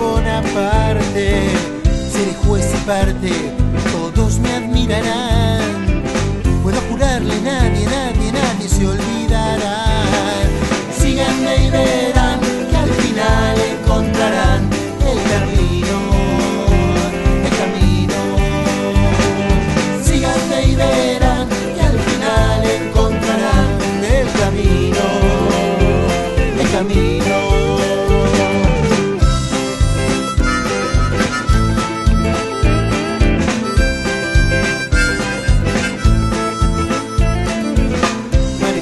Bonaparte. Seré juez y parte, todos me admirarán. Puedo jurarle, nadie, nadie, nadie se olvidará. Síganme y verán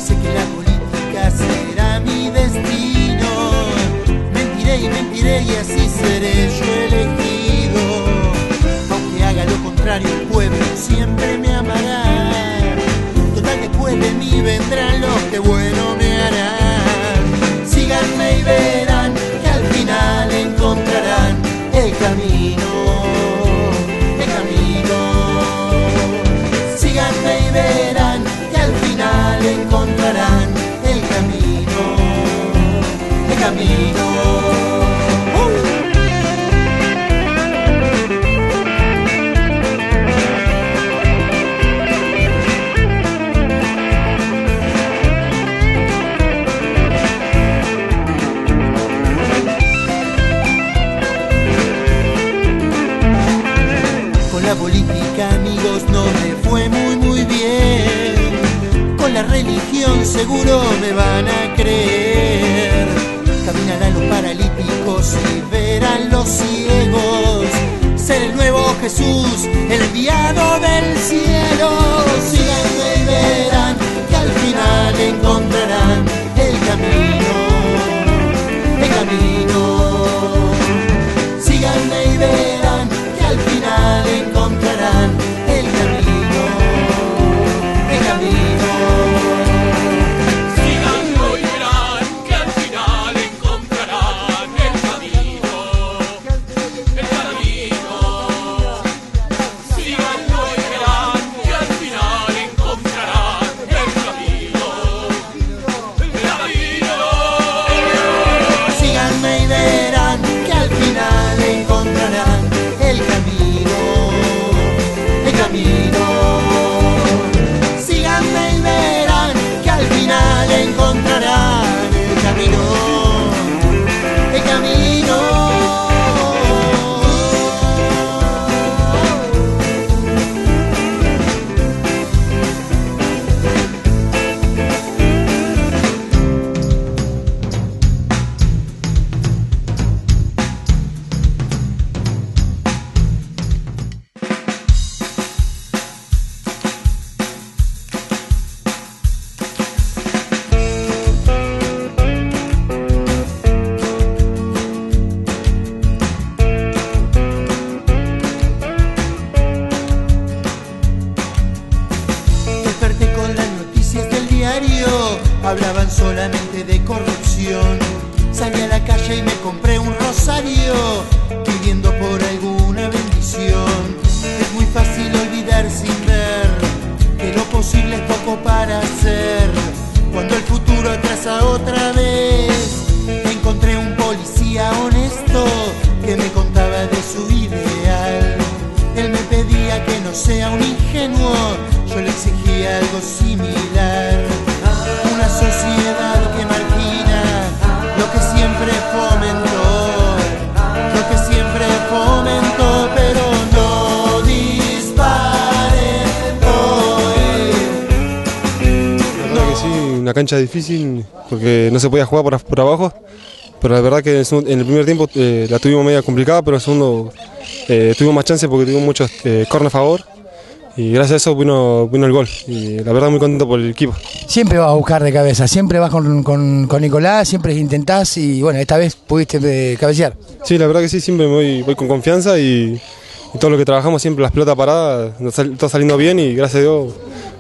Parece que la política será mi destino. Mentiré y mentiré y así seré yo elegido. Aunque haga lo contrario, el pueblo siempre me amará. Total, después de mí vendrán los que bueno me política, amigos, no me fue muy, muy bien. Con la religión, seguro me van a creer. El hablaban solamente de corrupción. Salí a la calle y me compré un rosario, pidiendo por alguna bendición. Es muy fácil olvidar sin ver que lo posible es poco para hacer. Cuando el futuro atrasa otra vez, encontré un policía honesto que me contaba de su ideal. Él me pedía que no sea un ingenuo, yo le exigía algo similar. Siempre fomentó, lo que siempre fomentó, pero no dispare hoy. La verdad que sí, una cancha difícil porque no se podía jugar por, abajo. Pero la verdad que en el primer tiempo eh, la tuvimos media complicada, pero en el segundo eh, tuvimos más chance porque tuvimos muchos eh, corners a favor. Y gracias a eso vino, vino el gol. Y la verdad muy contento por el equipo. Siempre vas a buscar de cabeza, siempre vas con, con- con Nicolás, siempre intentás y bueno, esta vez pudiste eh, cabecear. Sí, la verdad que sí, siempre voy, voy con confianza y, y todo lo que trabajamos, siempre las pelotas paradas, todo saliendo bien y gracias a Dios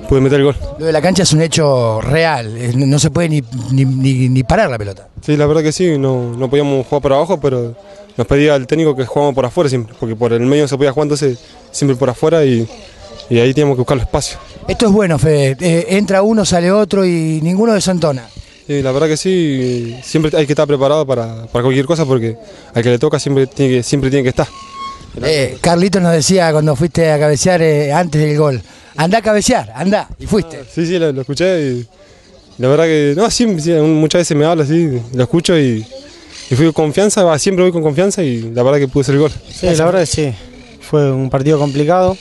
pude meter el gol. Lo de la cancha es un hecho real, no se puede ni, ni, ni- ni parar la pelota. Sí, la verdad que sí, no, no podíamos jugar por abajo, pero nos pedía el técnico que jugamos por afuera siempre, porque por el medio no se podía jugar, entonces siempre por afuera y, y ahí teníamos que buscar el espacio. Esto es bueno, Fede. Eh, entra uno, sale otro y ninguno desentona. Sí, la verdad que sí, siempre hay que estar preparado para, para cualquier cosa porque al que le toca siempre tiene que, siempre tiene que estar. Eh, Carlitos nos decía cuando fuiste a cabecear eh, antes del gol, anda a cabecear, anda, y fuiste. Sí, sí, lo, lo escuché y la verdad que, no, sí, sí, muchas veces me habla así, lo escucho y, y fui con confianza, va, siempre voy con confianza y la verdad que pude hacer el gol. Sí, la verdad que sí. Fue un partido complicado,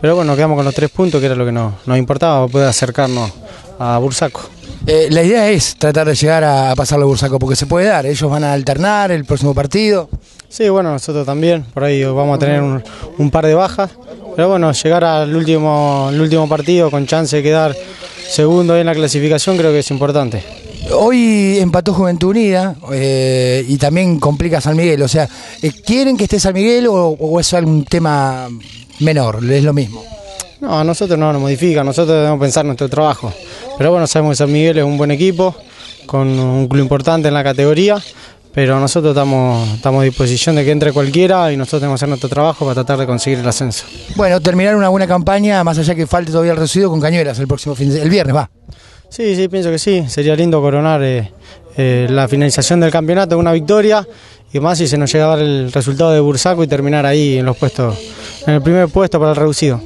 pero bueno, quedamos con los tres puntos, que era lo que nos, nos importaba, poder acercarnos a Bursaco. Eh, la idea es tratar de llegar a, a pasarlo a Bursaco, porque se puede dar, ellos van a alternar el próximo partido. Sí, bueno, nosotros también, por ahí vamos a tener un, un par de bajas, pero bueno, llegar al último, el último partido con chance de quedar segundo en la clasificación creo que es importante. Hoy empató Juventud Unida eh, y también complica San Miguel, o sea, eh, ¿quieren que esté San Miguel o, o es algún tema menor? Es lo mismo. No, a nosotros no nos modifica, nosotros debemos pensar nuestro trabajo. Pero bueno, sabemos que San Miguel es un buen equipo, con un club importante en la categoría, pero nosotros estamos, estamos a disposición de que entre cualquiera y nosotros tenemos que hacer nuestro trabajo para tratar de conseguir el ascenso. Bueno, terminar una buena campaña, más allá que falte todavía el residuo con Cañuelas el próximo fin de, el viernes, va. Sí, sí, pienso que sí. Sería lindo coronar eh, eh, la finalización del campeonato una victoria y más si se nos llega a dar el resultado de Bursaco y terminar ahí en los puestos, en el primer puesto para el reducido.